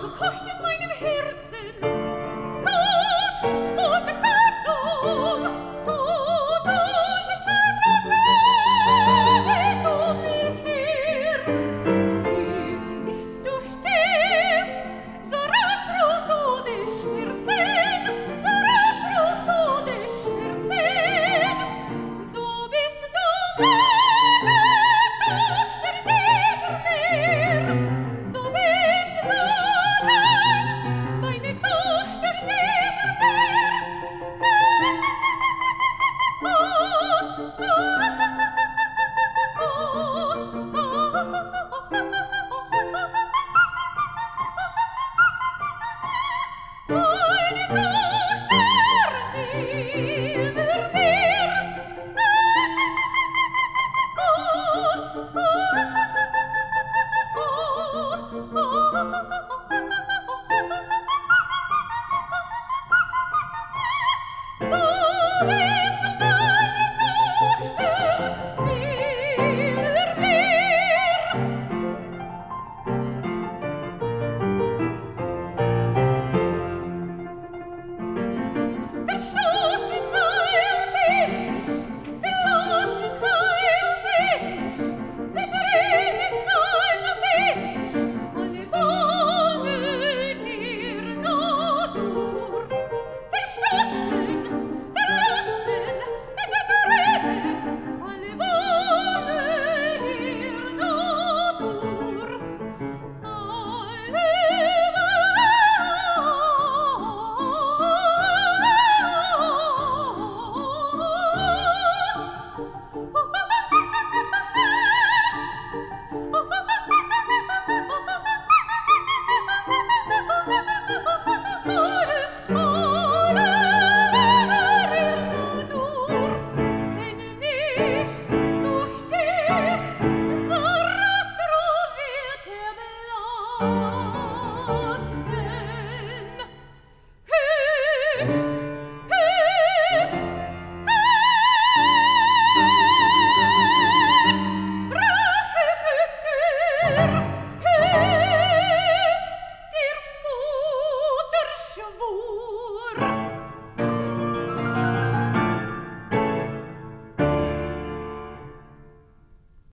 Meinem Herzen Woo!